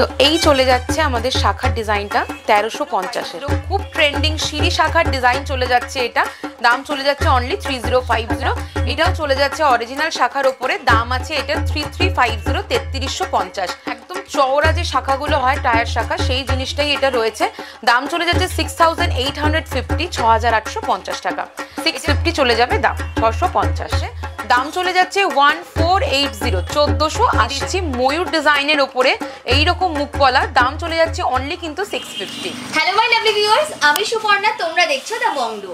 তো এই চলে যাচ্ছে আমাদের শাখার ডিজাইনটা তেরোশো পঞ্চাশে। খুব ট্রেন্ডিং সিঁড়ি শাখার ডিজাইন চলে যাচ্ছে এটা। দাম চলে যাচ্ছে only three zero five zero এটাও চলে যাচ্ছে অরিজিনাল শাখার ওপরে। দাম আছে এটা থ্রি থ্রি ফাইভ জিরো তেত্রিশশো পঞ্চাশ। চওড়া যে শাখাগুলো হয়, টায়ার শাখা, সেই জিনিসটাই এটা রয়েছে। দাম চলে যাচ্ছে six thousand eight hundred fifty ছ হাজার আটশো পঞ্চাশ টাকা। সিক্স ফিফটি চলে যাবে দাম, ছশো পঞ্চাশে। দাম চলে যাচ্ছে ওয়ান ফোর এইট জিরো চোদ্দোশো আশি। ময়ূর ডিজাইনের ওপরে এইরকম মুখ মুখপলা দাম চলে যাচ্ছে অনলি কিন্তু six fifty hello my lovely viewers আমি সুপর্ণা, তোমরা দেখছ দ্য বংডো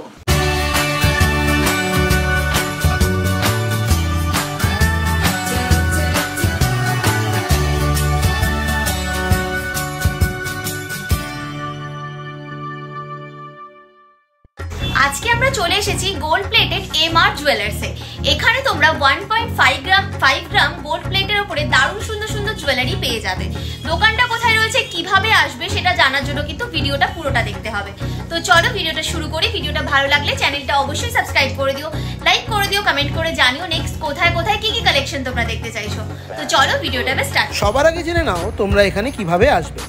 আজকে আমরা চলে এসেছি গোল্ড প্লেটেড এম আর জুয়েলার্সে এখানে তোমরা one point five gram five gram gold প্লেটের ওপরে দারুণ সুন্দর সুন্দর জুয়েলারি পেয়ে যাবে। দোকানটা কোথায় রয়েছে, কীভাবে আসবে সেটা জানার জন্য কিন্তু ভিডিওটা পুরোটা দেখতে হবে। তো চলো ভিডিওটা শুরু করি। ভিডিওটা ভালো লাগলে চ্যানেলটা অবশ্যই সাবস্ক্রাইব করে দিও লাইক করে দিও কমেন্ট করে জানিও নেক্সট কোথায় কোথায় কি কি কালেকশন তোমরা দেখতে চাইছো। তো চলো ভিডিওটা স্টার্ট সবার আগে জেনে নাও তোমরা এখানে কীভাবে আসবে।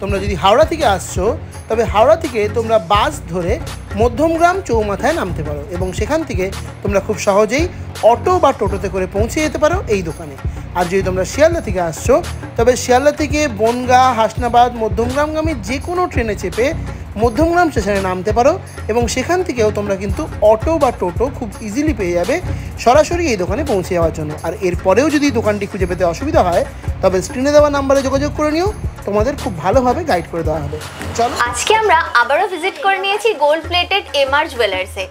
তোমরা যদি হাওড়া থেকে আসছো, তবে হাওড়া থেকে তোমরা বাস ধরে মধ্যমগ্রাম চৌমাথায় নামতে পারো এবং সেখান থেকে তোমরা খুব সহজেই অটো বা টোটোতে করে পৌঁছে যেতে পারো এই দোকানে। আর যদি তোমরা শিয়ালদা থেকে আসছো, তবে শিয়ালদা থেকে বনগা, হাসনাবাদ মধ্যমগ্রামগামী যে কোনো ট্রেনে চেপে মধ্যমগ্রাম স্টেশনে নামতে পারো এবং সেখান থেকেও তোমরা কিন্তু অটো বা টোটো খুব ইজিলি পেয়ে যাবে সরাসরি এই দোকানে পৌঁছে যাওয়ার জন্য। আর এরপরেও যদি দোকানটি খুঁজে পেতে অসুবিধা হয়, তবে স্ক্রিনে দেওয়া নাম্বারে যোগাযোগ করে নিও, তোমাদের খুব ভালোভাবে গাইড করে দেওয়া হবে। চলো। আজকে আমরা আবারও ভিজিট করে নিয়েছি গোল্ড প্লেটেড এম আর জুয়েলার্সে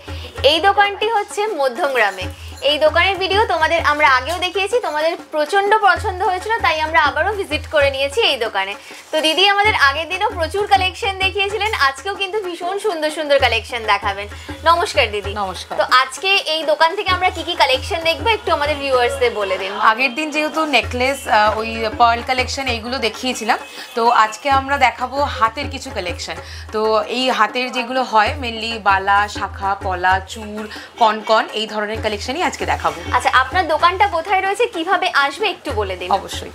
এই দোকানটি হচ্ছে মধ্যমগ্রামে এই দোকানের ভিডিও তোমাদের আমরা আগেও দেখিয়েছি তোমাদের প্রচণ্ড পছন্দ হয়েছিল তাই আমরা আবারও ভিজিট করে নিয়েছি এই দোকানে। তো দিদি আমাদের আগের দিনও প্রচুর কালেকশন দেখিয়েছিলেন আজকেও কিন্তু ভীষণ সুন্দর সুন্দর কালেকশন দেখাবেন। নমস্কার দিদি। নমস্কার। তো আজকে এই দোকান থেকে আমরা কি কি কালেকশন দেখব একটু আমাদের ভিউয়ার্সদের বলে দিন। আগের দিন যেহেতু নেকলেস ওই পার্ল কালেকশন এইগুলো দেখিয়েছিলাম তো আজকে আমরা দেখাবো হাতের কিছু কালেকশন তো এই হাতের যেগুলো হয় মেনলি বালা শাখা পলা চূড় কনকন এই ধরনের কালেকশনই আজকে দেখাবো। আচ্ছা আপনার দোকানটা কোথায় রয়েছে? কীভাবে আসবে একটু বলে দিন। অবশ্যই।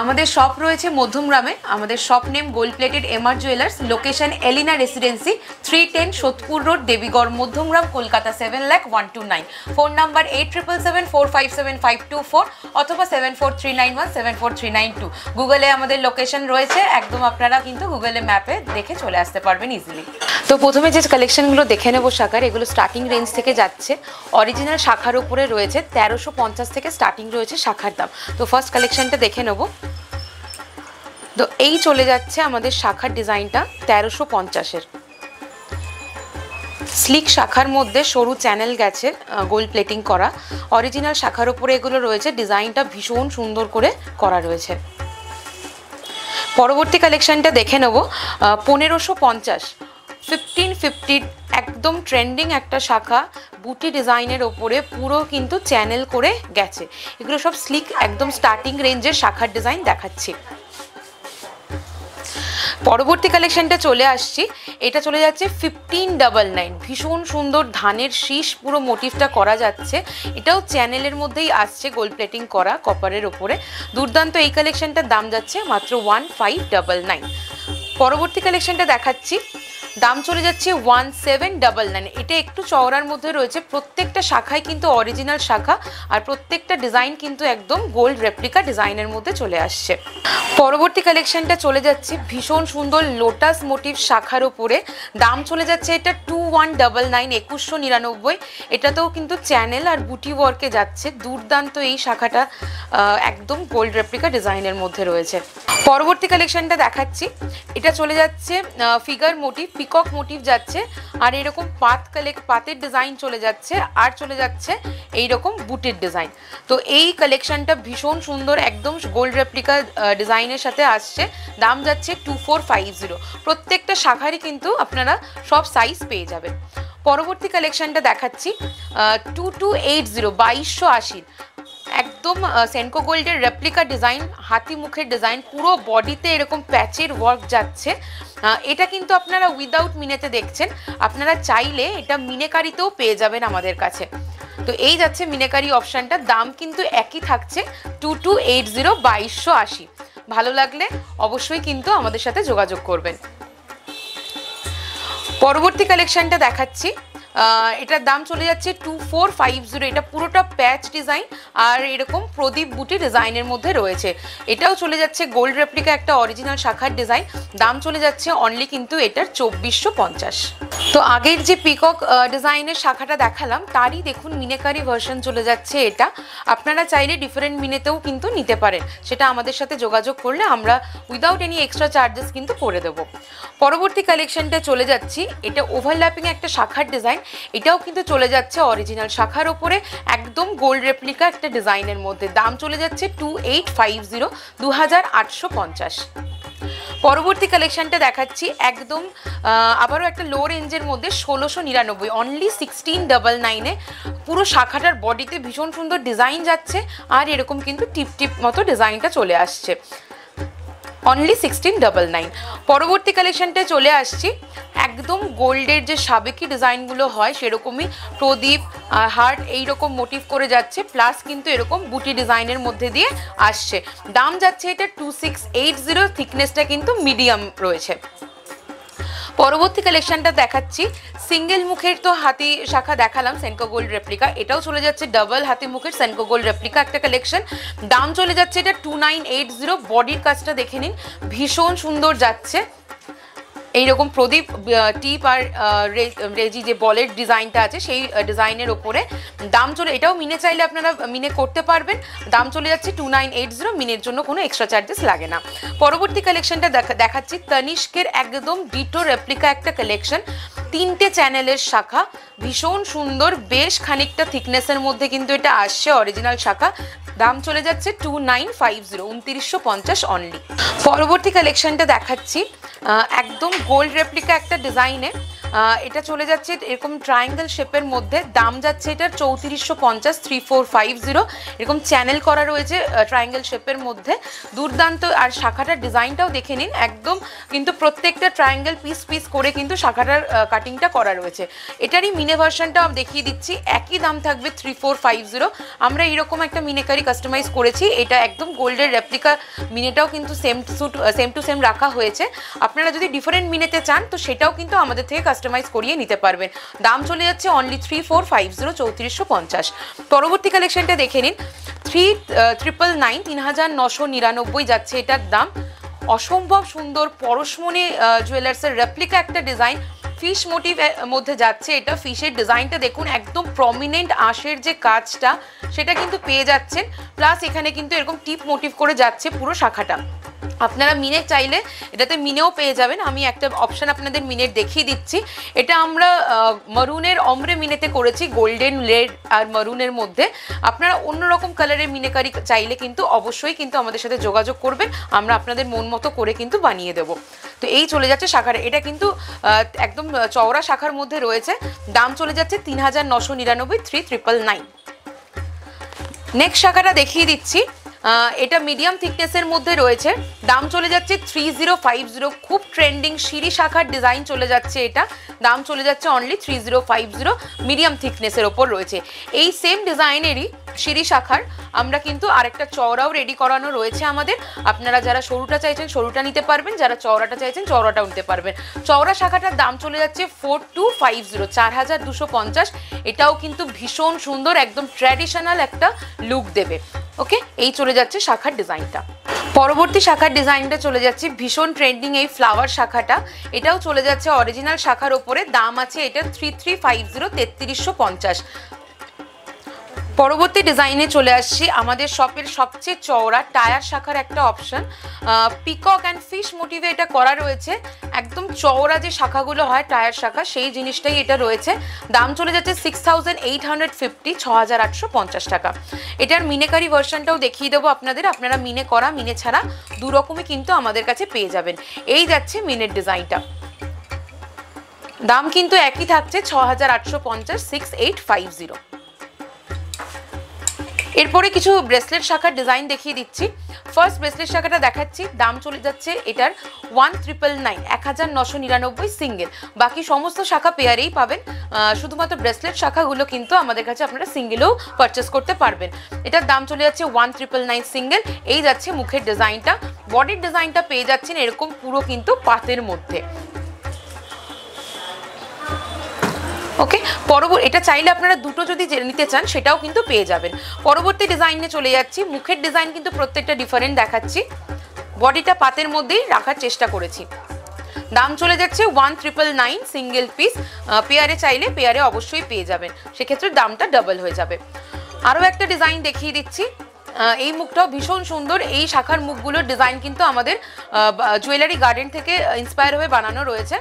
আমাদের শপ রয়েছে মধ্যমগ্রামে। আমাদের shop name gold plated MR jewellers location Elina residency three ten Sodepur road Debigarh Madhyamgram Kolkata seven lakh one two nine phone number eight triple seven four five seven five two four অথবা seven four three nine one seven four three nine two গুগলে আমাদের location রয়েছে। একদম আপনারা কিন্তু গুগলে ম্যাপে দেখে চলে আসতে পারবেন ইজিলি তো প্রথমে যে কালেকশনগুলো দেখে নেব শাখার এগুলো স্টার্টিং রেঞ্জ থেকে যাচ্ছে। অরিজিনাল শাখার উপরে রয়েছে, তেরোশো পঞ্চাশ থেকে স্টার্টিং রয়েছে শাখার দাম। তো ফার্স্ট কালেকশনটা দেখে নেব। তো এই চলে যাচ্ছে আমাদের শাখার ডিজাইনটা, তেরোশো পঞ্চাশের। স্লিক শাখার মধ্যে সরু চ্যানেল গেছে গোল প্লেটিং করা। অরিজিনাল শাখার উপরে এগুলো রয়েছে, ডিজাইনটা ভীষণ সুন্দর করে করা রয়েছে। পরবর্তী কালেকশনটা দেখে নেব পনেরোশো পঞ্চাশ। ফিফটিন ফিফটি একদম ট্রেন্ডিং একটা শাখা বুটি ডিজাইনের ওপরে পুরো কিন্তু চ্যানেল করে গেছে। এগুলো সব স্লিক একদম স্টার্টিং রেঞ্জের শাখার ডিজাইন দেখাচ্ছি। পরবর্তী কালেকশনটা চলে আসছি। এটা চলে যাচ্ছে ফিফটিন ডাবল নাইন ভীষণ সুন্দর ধানের শীষ, পুরো মোটিভটা করা যাচ্ছে। এটাও চ্যানেলের মধ্যেই আসছে গোল্ড প্লেটিং করা কপারের ওপরে। দুর্দান্ত এই কালেকশনটার দাম যাচ্ছে মাত্র ওয়ান ফাইভ ডাবল নাইন পরবর্তী কালেকশনটা দেখাচ্ছি। দাম চলে যাচ্ছে ওয়ান সেভেন ডাবল নাইন। এটা একটু চওড়ার মধ্যে রয়েছে। প্রত্যেকটা শাখায় কিন্তু অরিজিনাল শাখা আর প্রত্যেকটা ডিজাইন কিন্তু একদম গোল্ড রেপ্লিকা ডিজাইনের মধ্যে চলে আসছে। পরবর্তী কালেকশনটা চলে যাচ্ছে ভীষণ সুন্দর লোটাস মোটিভ শাখার উপরে। দাম চলে যাচ্ছে এটা টু ওয়ান ডাবল নাইন একুশশো নিরানব্বই। এটাতেও কিন্তু চ্যানেল আর বুটি ওয়ার্কে যাচ্ছে। দুর্দান্ত এই শাখাটা একদম গোল্ড রেপ্লিকা ডিজাইনের মধ্যে রয়েছে। পরবর্তী কালেকশনটা দেখাচ্ছি। এটা চলে যাচ্ছে ফিগার মোটিভ পিকক মোটিভ যাচ্ছে, আর এরকম পাত কালেক পাতের ডিজাইন চলে যাচ্ছে, আর চলে যাচ্ছে এই রকম বুটের ডিজাইন তো এই কালেকশনটা ভীষণ সুন্দর, একদম গোল্ড রেপ্লিকা ডিজাইনের সাথে আসছে। দাম যাচ্ছে টু ফোর ফাইভ জিরো প্রত্যেকটা শাখারই কিন্তু আপনারা সব সাইজ পেয়ে যাবেন। পরবর্তী কালেকশনটা দেখাচ্ছি টু টু এইট জিরো বাইশশো আশির। একদম সেনকো গোল্ডের রেপ্লিকা ডিজাইন হাতি মুখের ডিজাইন পুরো বডিতে এরকম প্যাচের ওয়ার্ক যাচ্ছে। এটা কিন্তু আপনারা উইদাউট মিনেতে দেখছেন। আপনারা চাইলে এটা মিনেকারিতেও পেয়ে যাবেন আমাদের কাছে। তো এই যাচ্ছে মিনেকারি অপশানটা দাম কিন্তু একই থাকছে টু টু এইট জিরো বাইশশো আশি। ভালো লাগলে অবশ্যই কিন্তু আমাদের সাথে যোগাযোগ করবেন। পরবর্তী কালেকশনটা দেখাচ্ছি। এটার দাম চলে যাচ্ছে টু ফোর ফাইভ জিরো এটা পুরোটা প্যাচ ডিজাইন আর এরকম প্রদীপ বুটি ডিজাইনের মধ্যে রয়েছে। এটাও চলে যাচ্ছে গোল্ড রেপ্লিকা একটা অরিজিনাল শাখার ডিজাইন দাম চলে যাচ্ছে অনলি কিন্তু এটার চব্বিশশো পঞ্চাশ। তো আগের যে পিকক ডিজাইনের শাখাটা দেখালাম, তারই দেখুন মিনেকারি ভার্সন চলে যাচ্ছে এটা। আপনারা চাইলে ডিফারেন্ট মিনেতেও কিন্তু নিতে পারেন। সেটা আমাদের সাথে যোগাযোগ করলে আমরা উইদাউট এনি এক্সট্রা চার্জেস কিন্তু করে দেবো। পরবর্তী কালেকশনটা চলে যাচ্ছি। এটা ওভারল্যাপিং একটা শাখার ডিজাইন এটাও কিন্তু চলে যাচ্ছে অরিজিনাল শাখার ওপরে। একদম গোল্ড রেপ্লিকা একটা ডিজাইনের মধ্যে। দাম চলে যাচ্ছে টু এইট ফাইভ জিরো দু হাজার আটশো পঞ্চাশ পরবর্তী কালেকশনটা দেখাচ্ছি। একদম আবারও একটা লো রেঞ্জের মধ্যে ষোলোশো নিরানব্বই। অনলি সিক্সটিন ডাবল নাইনে পুরো শাখাটার বডিতে ভীষণ সুন্দর ডিজাইন যাচ্ছে। আর এরকম কিন্তু টিপ টিপ মতো ডিজাইনটা চলে আসছে। অনলি সিক্সটিন ডাবল নাইন পরবর্তী কালেকশানটা চলে আসছি। একদম গোল্ডের যে সাবেকি ডিজাইনগুলো হয়, সেরকমই প্রদীপ হার্ট এইরকম মোটিভ করে যাচ্ছে প্লাস কিন্তু এরকম বুটি ডিজাইনের মধ্যে দিয়ে আসছে। দাম যাচ্ছে এটা টু সিক্স এইট জিরো থিকনেসটা কিন্তু মিডিয়াম রয়েছে। পরবর্তী কালেকশনটা দেখাচ্ছি। সিঙ্গেল মুখের তো হাতি শাখা দেখালাম সেনকো গোল্ড রেপ্লিকা এটাও চলে যাচ্ছে ডাবল হাতি মুখের সেনকো গোল্ড রেপ্লিকা একটা কালেকশন দাম চলে যাচ্ছে এটা টু নাইন এইট জিরো বডির কাজটা দেখে নিন। ভীষণ সুন্দর যাচ্ছে। এইরকম প্রদীপ টিপ আর রেজি যে বলের ডিজাইনটা আছে, সেই ডিজাইনের ওপরে দাম চলে, এটাও মিনে চাইলে আপনারা, মিনে করতে পারবেন। দাম চলে যাচ্ছে টু নাইন এইট জিরো মিনের জন্য কোনো এক্সট্রা চার্জেস লাগে না। পরবর্তী কালেকশনটা দেখা, দেখাচ্ছি। তনিষ্কের একদম ডিটো রেপ্লিকা একটা কালেকশন তিনটে চ্যানেলের শাখা। ভীষণ সুন্দর, বেশ খানিকটা থিকনেসের মধ্যে কিন্তু এটা আসছে অরিজিনাল শাখা। দাম চলে যাচ্ছে টু নাইন ফাইভ জিরো উনত্রিশশো পঞ্চাশ অনলি পরবর্তী কালেকশানটা দেখাচ্ছি। একদম গোল্ড রেপ্লিকা একটা ডিজাইনে এটা চলে যাচ্ছে এরকম ট্রায়াঙ্গেল শেপের মধ্যে। দাম যাচ্ছে এটার চৌত্রিশশো পঞ্চাশ থ্রি ফোর ফাইভ জিরো এরকম চ্যানেল করা রয়েছে ট্রায়াঙ্গেল শেপের মধ্যে। দুর্দান্ত, আর শাখাটার ডিজাইনটাও দেখে নিন। একদম কিন্তু প্রত্যেকটা ট্রায়াঙ্গেল পিস পিস করে কিন্তু শাখাটার কাটিংটা করা রয়েছে। এটারই মিনে ভার্সনটা দেখিয়ে দিচ্ছি। একই দাম থাকবে থ্রি ফোর ফাইভ জিরো আমরা এরকম একটা মিনেকারি কাস্টমাইজ করেছি। এটা একদম গোল্ডের রেপ্লিকা মিনেটাও কিন্তু same suit same to same রাখা হয়েছে। আপনারা যদি ডিফারেন্ট মিনেতে চান, তো সেটাও কিন্তু আমাদের থেকে কাস্টমাইজ করিয়ে নিতে পারবেন। দাম চলে যাচ্ছে only three four five zero চৌত্রিশশো পঞ্চাশ। পরবর্তী কালেকশনটা দেখে নিন। থ্রি ট্রিপল নাইন তিন হাজার নশো নিরানব্বই যাচ্ছে এটার দাম। অসম্ভব সুন্দর পরশমণি জুয়েলার্সের রেপ্লিকা একটা ডিজাইন ফিশ মোটিভ মধ্যে যাচ্ছে এটা। ফিশের ডিজাইনটা দেখুন, একদম প্রমিনেন্ট আঁশের যে কাজটা, সেটা কিন্তু পেয়ে যাচ্ছেন। প্লাস এখানে কিন্তু এরকম টিপ মোটিভ করে যাচ্ছে পুরো শাখাটা। আপনারা মিনে চাইলে এটাতে মিনেও পেয়ে যাবেন। আমি একটা অপশান আপনাদের মিনের দেখিয়ে দিচ্ছি। এটা আমরা মরুনের অমরে মিনেতে করেছি গোল্ডেন রেড আর মরুনের মধ্যে। আপনারা অন্যরকম কালারের মিনেকারি চাইলে কিন্তু অবশ্যই কিন্তু আমাদের সাথে যোগাযোগ করবেন। আমরা আপনাদের মন মতো করে কিন্তু বানিয়ে দেবো। তো এই চলে যাচ্ছে শাখার। এটা কিন্তু একদম চওড়া শাখার মধ্যে রয়েছে। দাম চলে যাচ্ছে তিন হাজার নশো নিরানব্বই থ্রি ট্রিপল নাইন নেক্সট শাখাটা দেখিয়ে দিচ্ছি। এটা মিডিয়াম থিকনেসের মধ্যে রয়েছে। দাম চলে যাচ্ছে থ্রি জিরো ফাইভ জিরো খুব ট্রেন্ডিং সিঁড়ি শাখার ডিজাইন চলে যাচ্ছে এটা। দাম চলে যাচ্ছে only three zero five zero medium থিকনেসের ওপর রয়েছে। এই সেম ডিজাইনেরই সিঁড়ি শাখার আমরা কিন্তু আরেকটা চওড়াও রেডি করানো রয়েছে আমাদের। আপনারা যারা সরুটা চাইছেন, সরুটা নিতে পারবেন। যারা চওড়াটা চাইছেন, চওড়াটাও নিতে পারবেন। চওড়া শাখাটার দাম চলে যাচ্ছে ফোর টু ফাইভ জিরো চার হাজার দুশো পঞ্চাশ। এটাও কিন্তু ভীষণ সুন্দর, একদম ট্র্যাডিশনাল একটা লুক দেবে। ওকে এই চলে যাচ্ছে শাখার ডিজাইনটা। পরবর্তী শাখার ডিজাইনটা চলে যাচ্ছে ভীষণ ট্রেন্ডিং এই ফ্লাওয়ার শাখাটা। এটাও চলে যাচ্ছে অরিজিনাল শাখার ওপরে। দাম আছে এটা থ্রি থ্রি ফাইভ জিরো তেত্রিশশো পঞ্চাশ। পরবর্তী ডিজাইনে চলে আসছি। আমাদের শপের সবচেয়ে চওড়া টায়ার শাখার একটা অপশন পিকক অ্যান্ড ফিশ মোটিভে এটা করা রয়েছে। একদম চওড়া যে শাখাগুলো হয় টায়ার শাখা, সেই জিনিসটাই এটা রয়েছে। দাম চলে যাচ্ছে six thousand eight hundred fifty ছ হাজার আটশো পঞ্চাশ টাকা। এটার মিনেকারি ভার্সনটাও দেখিয়ে দেবো আপনাদের। আপনারা মিনে করা, মিনে ছাড়া দু রকমই কিন্তু আমাদের কাছে পেয়ে যাবেন। এই যাচ্ছে মিনের ডিজাইনটা দাম কিন্তু একই থাকছে ছ হাজার আটশো পঞ্চাশ সিক্স এইট ফাইভ জিরো এরপরে কিছু ব্রেসলেট শাখার ডিজাইন দেখিয়ে দিচ্ছি। ফার্স্ট ব্রেসলেট শাখাটা দেখাচ্ছি, দাম চলে যাচ্ছে এটার ওয়ান ট্রিপল নাইন এক হাজার নশো নিরানব্বই সিঙ্গেল বাকি সমস্ত শাখা পেয়ারেই পাবেন। শুধুমাত্র ব্রেসলেট শাখাগুলো কিন্তু আমাদের কাছে আপনারা সিঙ্গেলেও পারচেস করতে পারবেন। এটার দাম চলে যাচ্ছে ওয়ান ট্রিপল নাইন সিঙ্গেল এই যাচ্ছে মুখের ডিজাইনটা। বডির ডিজাইনটা পেয়ে যাচ্ছেন এরকম পুরো কিন্তু পাতের মধ্যে। পরবর্তী এটা চাইলে আপনারা দুটো যদি নিতে চান, সেটাও কিন্তু পেয়ে যাবেন। পরবর্তী ডিজাইনে চলে যাচ্ছি। মুখের ডিজাইন কিন্তু প্রত্যেকটা ডিফারেন্ট দেখাচ্ছি। বডিটা পাতের মধ্যেই রাখার চেষ্টা করেছি। দাম চলে যাচ্ছে one triple nine single piece পেয়ারে চাইলে পেয়ারে অবশ্যই পেয়ে যাবেন। সেক্ষেত্রে দামটা ডাবল হয়ে যাবে। আরও একটা ডিজাইন দেখিয়ে দিচ্ছি। এই মুখটাও ভীষণ সুন্দর। এই শাখার মুখগুলোর ডিজাইন কিন্তু আমাদের জুয়েলারি গার্ডেন থেকে ইন্সপায়ার হয়ে বানানো রয়েছে।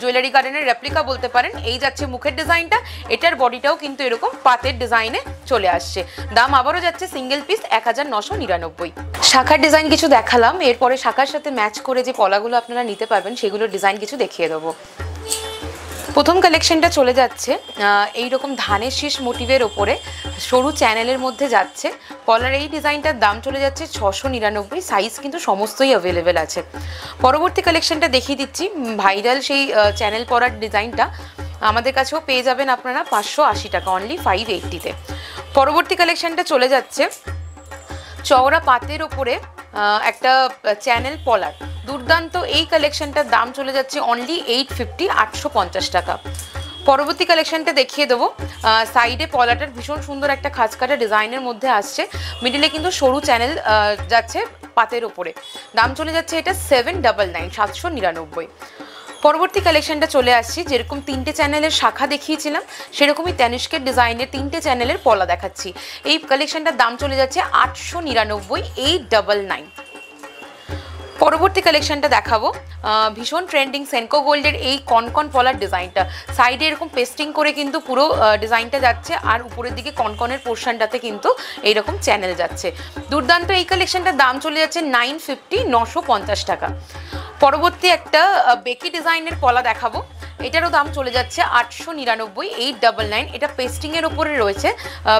জুয়েলারি গার্ডেনের রেপ্লিকা বলতে পারেন। এই যাচ্ছে মুখের ডিজাইনটা এটার বডিটাও কিন্তু এরকম পাতের ডিজাইনে চলে আসছে। দাম আবারও যাচ্ছে সিঙ্গেল পিস এক হাজার নশো নিরানব্বই। শাখার ডিজাইন কিছু দেখালাম। এরপরে শাখার সাথে ম্যাচ করে যে পলাগুলো আপনারা নিতে পারবেন, সেগুলোর ডিজাইন কিছু দেখিয়ে দেবো। প্রথম কালেকশনটা চলে যাচ্ছে। এই রকম ধানের শীষ মোটিভের ওপরে সরু চ্যানেলের মধ্যে যাচ্ছে। পলার এই ডিজাইনটার দাম চলে যাচ্ছে ছশো নিরানব্বই সাইজ কিন্তু সমস্তই অ্যাভেলেবেল আছে। পরবর্তী কালেকশনটা দেখিয়ে দিচ্ছি। ভাইরাল সেই চ্যানেল পরার ডিজাইনটা আমাদের কাছেও পেয়ে যাবেন আপনারা পাঁচশো আশি টাকা অনলি ফাইভ এইটটিতে পরবর্তী কালেকশনটা চলে যাচ্ছে। চওড়া পাতের ওপরে একটা চ্যানেল পলার দুর্দান্ত এই কালেকশনটার দাম চলে যাচ্ছে অনলি এইট ফিফটি আটশো পঞ্চাশ টাকা। পরবর্তী কালেকশনটা দেখিয়ে দেবো। সাইডে পলাটার ভীষণ সুন্দর একটা খাঁচকাটা ডিজাইনের মধ্যে আসছে। মিডিলে কিন্তু সরু চ্যানেল যাচ্ছে পাতের ওপরে দাম চলে যাচ্ছে এটা সেভেন ডাবল নাইন সাতশো নিরানব্বই। পরবর্তী কালেকশনটা চলে আসছি। যেরকম তিনটে চ্যানেলের শাখা দেখিয়েছিলাম, সেরকমই তানিষ্কের ডিজাইনের তিনটে চ্যানেলের পলা দেখাচ্ছি। এই কালেকশনটার দাম চলে যাচ্ছে আটশো নিরানব্বই এইট ডাবল নাইন পরবর্তী কালেকশনটা দেখাবো। ভীষণ ট্রেন্ডিং সেনকো গোল্ডের এই কনকন পলার ডিজাইনটা সাইডে এরকম পেস্টিং করে কিন্তু পুরো ডিজাইনটা যাচ্ছে, আর উপরের দিকে কনকনের পোর্শনটাতে কিন্তু এইরকম চ্যানেল যাচ্ছে। দুর্দান্ত এই কালেকশনটার দাম চলে যাচ্ছে নাইন ফিফটি নশো পঞ্চাশ টাকা। পরবর্তী একটা বেকি ডিজাইনের পলা দেখাবো। এটারও দাম চলে যাচ্ছে আটশো নিরানব্বই এইট ডাবল নাইন এটা পেস্টিংয়ের ওপরে রয়েছে।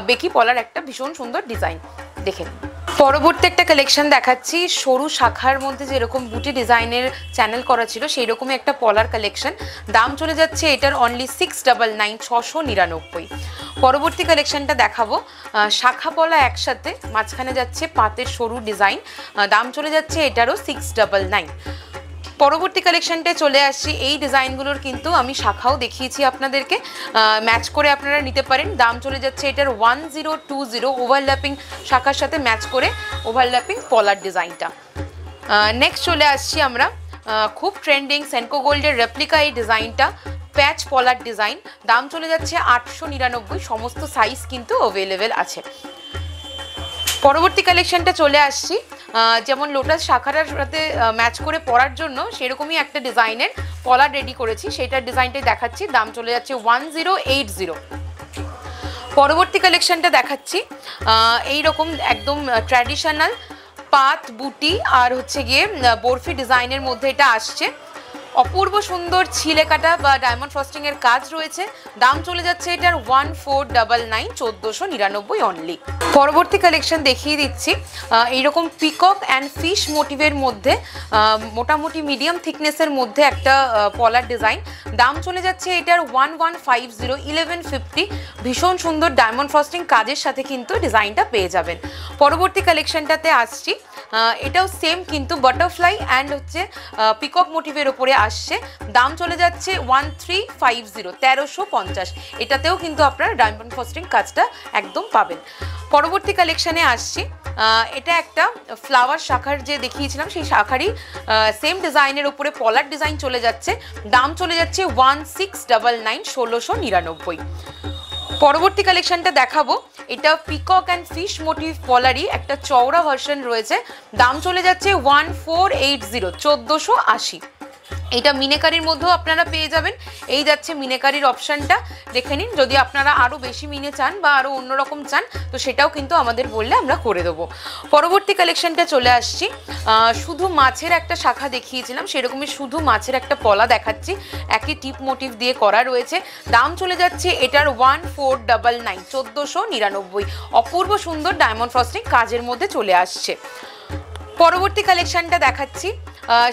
বেকি পলার একটা ভীষণ সুন্দর ডিজাইন। দেখে পরবর্তী একটা কালেকশন দেখাচ্ছি, সরু শাখার মধ্যে যেরকম বুটি ডিজাইনের চ্যানেল করা ছিল সেই রকমই একটা পলার কালেকশন দাম চলে যাচ্ছে এটার অনলি সিক্স ডাবল নাইন ছশো নিরানব্বই। পরবর্তী কালেকশনটা দেখাবো। শাখা পলা একসাথে, মাঝখানে যাচ্ছে পাতের সরু ডিজাইন। দাম চলে যাচ্ছে এটারও সিক্স ডাবল নাইন পরবর্তী কালেকশনটায় চলে আসছি। এই ডিজাইনগুলোর কিন্তু আমি শাখাও দেখিয়েছি আপনাদেরকে। ম্যাচ করে আপনারা নিতে পারেন। দাম চলে যাচ্ছে এটার one zero two zero overlapping শাখার সাথে ম্যাচ করে ওভারল্যাপিং পলার ডিজাইনটা নেক্সট চলে আসছি আমরা। খুব ট্রেন্ডিং সেনকো গোল্ডের রেপ্লিকা এই ডিজাইনটা প্যাচ পলার ডিজাইন দাম চলে যাচ্ছে আটশো নিরানব্বই। সমস্ত সাইজ কিন্তু অ্যাভেলেবেল আছে। পরবর্তী কালেকশনটা চলে আসছি। যেমন লোটাস শাখাটার সাথে ম্যাচ করে পরার জন্য সেরকমই একটা ডিজাইনের পলার রেডি করেছি। সেটার ডিজাইনটাই দেখাচ্ছি। দাম চলে যাচ্ছে ওয়ান জিরো এইট জিরো পরবর্তী কালেকশনটা দেখাচ্ছি। এই রকম একদম ট্র্যাডিশনাল পাত, বুটি আর হচ্ছে গিয়ে বরফি ডিজাইনের মধ্যে এটা আসছে। অপূর্ব সুন্দর ছিলে কাটা বা ডায়মন্ড ফ্রস্টিং এর কাজ রয়েছে। দাম চলে যাচ্ছে এটার ওয়ান ফোর ডাবল নাইন চোদ্দোশো নিরানব্বই অনলি পরবর্তী কালেকশন দেখিয়ে দিচ্ছি। এইরকম পিকক অ্যান্ড ফিশ মোটিভের মধ্যে মোটামুটি মিডিয়াম থিকনেসের মধ্যে একটা পলার ডিজাইন দাম চলে যাচ্ছে এটার one one five zero eleven fifty ভীষণ সুন্দর ডায়মন্ড ফ্রস্টিং কাজের সাথে কিন্তু ডিজাইনটা পেয়ে যাবেন। পরবর্তী কালেকশনটাতে আসছি। এটাও সেম কিন্তু বাটারফ্লাই অ্যান্ড হচ্ছে পিকক মোটিভের ওপরে আসছে। দাম চলে যাচ্ছে ওয়ান থ্রি ফাইভ জিরো তেরোশো পঞ্চাশ। এটাতেও কিন্তু আপনারা ডায়মন্ড ফস্টিং কাজটা একদম পাবেন। পরবর্তী কালেকশানে আসছি। এটা একটা ফ্লাওয়ার শাখার যে দেখিয়েছিলাম, সেই শাখারই সেম ডিজাইনের উপরে পলার ডিজাইন চলে যাচ্ছে। দাম চলে যাচ্ছে ওয়ান সিক্স ডাবল নাইন ষোলোশো নিরানব্বই। পরবর্তী কালেকশনটা দেখাবো। এটা পিকক অ্যান্ড ফিশ মোটিভ পলারই একটা চওড়া ভার্সন রয়েছে। দাম চলে যাচ্ছে ওয়ান ফোর এইট জিরো চোদ্দোশো আশি। এটা মিনেকারির মধ্যেও আপনারা পেয়ে যাবেন। এই যাচ্ছে মিনেকারির অপশানটা, দেখে নিন। যদি আপনারা আরও বেশি মিনে চান বা আরও অন্যরকম চান, তো সেটাও কিন্তু আমাদের বললে আমরা করে দেবো। পরবর্তী কালেকশনটা চলে আসছি। শুধু মাছের একটা শাখা দেখিয়েছিলাম, সেরকমই শুধু মাছের একটা পলা দেখাচ্ছি। একই টিপ মোটিভ দিয়ে করা রয়েছে। দাম চলে যাচ্ছে এটার ওয়ান ফোর ডাবল নাইন, চোদ্দোশো নিরানব্বই। অপূর্ব সুন্দর ডায়মন্ড ফ্রস্টিং কাজের মধ্যে চলে আসছে। পরবর্তী কালেকশনটা দেখাচ্ছি।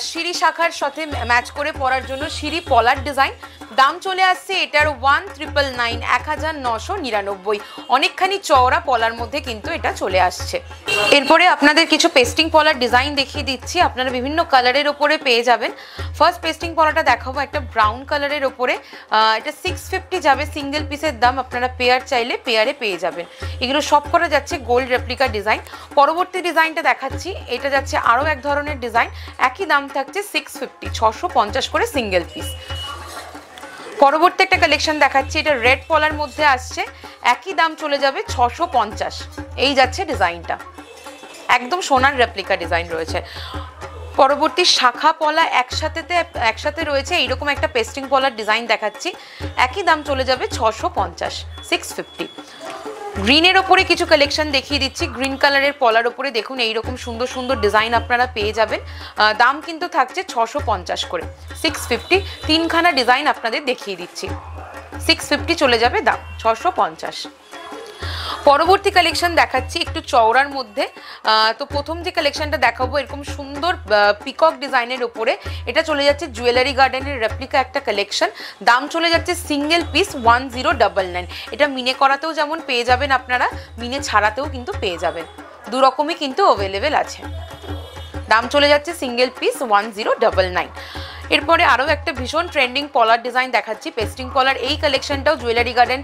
সিঁড়ি শাখার সাথে ম্যাচ করে পরার জন্য সিঁড়ি পলার ডিজাইন। দাম চলে আসছে এটার ওয়ান ট্রিপল নাইন এক হাজার নশো নিরানব্বই। অনেকখানি চওড়া পলার মধ্যে কিন্তু এটা চলে আসছে। এরপরে আপনাদের কিছু পেস্টিং পলার ডিজাইন দেখিয়ে দিচ্ছি। আপনারা বিভিন্ন কালারের ওপরে পেয়ে যাবেন। ফার্স্ট পেস্টিং পলাটা দেখাবো একটা ব্রাউন কালারের ওপরে। এটা সিক্স ফিফটি যাবে। সিঙ্গেল পিসের দাম আপনারা পেয়ার চাইলে পেয়ারে পেয়ে যাবেন। এগুলো সব করা যাচ্ছে গোল্ড রেপ্লিকা ডিজাইন পরবর্তী ডিজাইনটা দেখাচ্ছি। এটা যাচ্ছে আরও এক ধরনের ডিজাইন একই দাম থাকছে সিক্স ফিফটি ছশো পঞ্চাশ করে সিঙ্গেল পিস পরবর্তী একটা কালেকশন দেখাচ্ছি, এটা রেড পলার মধ্যে আসছে, একই দাম চলে যাবে ছশো পঞ্চাশ। এই যাচ্ছে ডিজাইনটা একদম সোনার রেপ্লিকা ডিজাইন রয়েছে। পরবর্তী শাখা পলা একসাথেতে, একসাথে রয়েছে, এইরকম একটা পেস্টিং পলার ডিজাইন দেখাচ্ছি। একই দাম চলে যাবে ছশো পঞ্চাশ সিক্স ফিফটি গ্রিনের ওপরে কিছু কালেকশন দেখিয়ে দিচ্ছি। গ্রিন কালারের পলার ওপরে দেখুন, এইরকম সুন্দর সুন্দর ডিজাইন আপনারা পেয়ে যাবেন। দাম কিন্তু থাকছে ছশো পঞ্চাশ করে। সিক্স ফিফটি তিনখানা ডিজাইন আপনাদের দেখিয়ে দিচ্ছি। সিক্স ফিফটি চলে যাবে দাম, ছশো পঞ্চাশ। পরবর্তী কালেকশন দেখাচ্ছি, একটু চওড়ার মধ্যে। তো প্রথম যে কালেকশনটা দেখাবো, এরকম সুন্দর পিকক ডিজাইনের ওপরে এটা চলে যাচ্ছে জুয়েলারি গার্ডেনের রেপ্লিকা একটা কালেকশন দাম চলে যাচ্ছে single piece one zero double nine এটা মিনে করাতেও যেমন পেয়ে যাবেন আপনারা মিনে ছাড়াতেও কিন্তু পেয়ে যাবেন। দু রকমই কিন্তু অ্যাভেলেবেল আছে। দাম চলে যাচ্ছে single piece one zero double nine এরপরে আরও একটা ভীষণ ট্রেন্ডিং পলার ডিজাইন দেখাচ্ছি। পেস্টিং পলার এই কালেকশনটাও জুয়েলারি গার্ডেন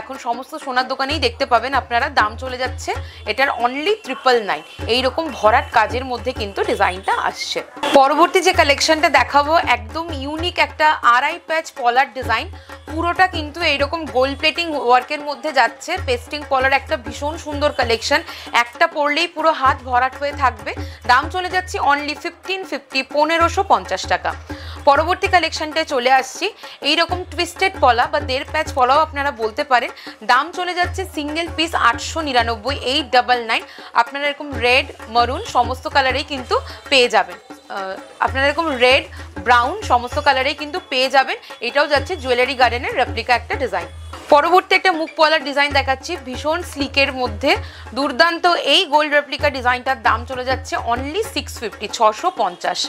এখন সমস্ত সোনার দোকানেই দেখতে পাবেন আপনারা। দাম চলে যাচ্ছে। এটার অনলি ট্রিপল নাইন এইরকম ভরাট কাজের মধ্যে কিন্তু ডিজাইনটা আসছে। পরবর্তী যে কালেকশনটা দেখাবো, একদম ইউনিক একটা আড়াই প্যাচ পলার ডিজাইন পুরোটা কিন্তু এইরকম গোল্ড প্লেটিং ওয়ার্কের মধ্যে যাচ্ছে। পেস্টিং পলার একটা ভীষণ সুন্দর কালেকশন একটা পরলেই পুরো হাত ভরাট হয়ে থাকবে। দাম চলে যাচ্ছে অনলি ফিফটিন ফিফটি পনেরোশো পঞ্চাশ টাকা। পরবর্তী কালেকশনটায় চলে আসছি। এইরকম টুইস্টেড পলা বা দেড় প্যাচ পলাও আপনারা বলতে পারেন। দাম চলে যাচ্ছে সিঙ্গেল পিস আটশো নিরানব্বই এইট ডাবল নাইন আপনারা এরকম রেড মারুন সমস্ত কালারেই কিন্তু পেয়ে যাবেন। আপনারা এরকম রেড ব্রাউন সমস্ত কালারেই কিন্তু পেয়ে যাবেন। এটাও যাচ্ছে জুয়েলারি গার্ডেনের রেপ্লিকা একটা ডিজাইন পরবর্তী একটা মুখ পলার ডিজাইন দেখাচ্ছি। ভীষণ স্লিকের মধ্যে। দুর্দান্ত এই গোল্ড রেপ্লিকা ডিজাইনটার দাম চলে যাচ্ছে অনলি সিক্স ফিফটি ছশো পঞ্চাশ।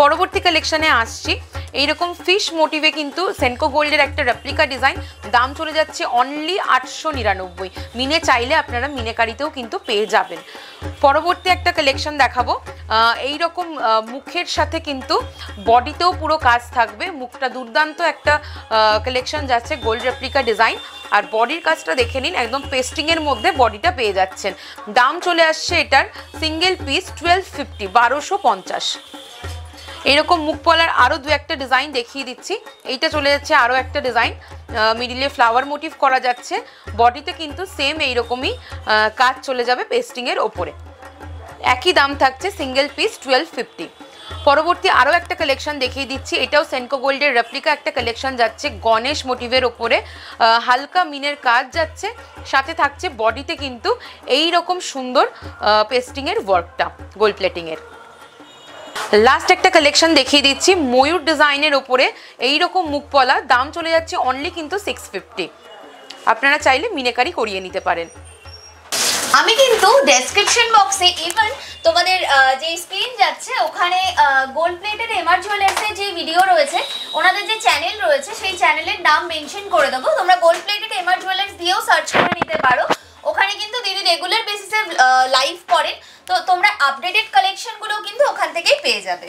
পরবর্তী কালেকশনে আসছি। এইরকম ফিশ মোটিভে কিন্তু সেনকো গোল্ডের একটা রেপ্লিকা ডিজাইন দাম চলে যাচ্ছে অনলি আটশো নিরানব্বই। মিনে চাইলে আপনারা মিনেকারিতেও কিন্তু পেয়ে যাবেন। পরবর্তী একটা কালেকশন দেখাবো। এই রকম মুখের সাথে কিন্তু বডিতেও পুরো কাজ থাকবে। মুখটা দুর্দান্ত একটা কালেকশন যাচ্ছে গোল্ড রেপ্লিকা ডিজাইন আর বডির কাজটা দেখে নিন, একদম পেস্টিংয়ের মধ্যে বডিটা পেয়ে যাচ্ছেন। দাম চলে আসছে এটার সিঙ্গেল পিস টুয়েলভ ফিফটি বারোশো পঞ্চাশ। এরকম মুখ পলার আরও দু একটা ডিজাইন দেখিয়ে দিচ্ছি। এইটা চলে যাচ্ছে আরও একটা ডিজাইন মিডিলে ফ্লাওয়ার মোটিভ করা যাচ্ছে। বডিতে কিন্তু সেম এইরকমই কাজ চলে যাবে পেস্টিংয়ের ওপরে। একই দাম থাকছে সিঙ্গেল পিস টুয়েলভ ফিফটি পরবর্তী আরও একটা কালেকশন দেখিয়ে দিচ্ছি। এটাও সেনকো গোল্ডের রেপ্লিকা একটা কালেকশন যাচ্ছে গণেশ মোটিভের ওপরে। হালকা মিনের কাজ যাচ্ছে। সাথে থাকছে বডিতে কিন্তু এই রকম সুন্দর পেস্টিংয়ের ওয়ার্কটা গোল্ড প্লেটিংয়ের লাস্ট একটা কালেকশন দেখিয়ে দিচ্ছি। ময়ূর ডিজাইনের ওপরে এইরকম মুখপলা দাম চলে যাচ্ছে অনলি কিন্তু সিক্স ফিফটি আপনারা চাইলে মিনেকারি করিয়ে নিতে পারেন। আমি কিন্তু ডেসক্রিপশন বক্সে ইভেন তোমাদের যে স্ক্রিন যাচ্ছে, ওখানে গোল্ড প্লেটেড এমআর জুয়েলার্সের যে ভিডিও রয়েছে, ওনাদের যে চ্যানেল রয়েছে, সেই চ্যানেলের নাম মেনশন করে দেবো। তোমরা গোল্ড প্লেটেড এমআর জুয়েলার্স দিয়েও সার্চ করে নিতে পারো। ওখানে কিন্তু দিদি রেগুলার বেসিসে লাইভ করেন। তো তোমরা আপডেটেড কালেকশনগুলো কিন্তু ওখান থেকেই পেয়ে যাবে।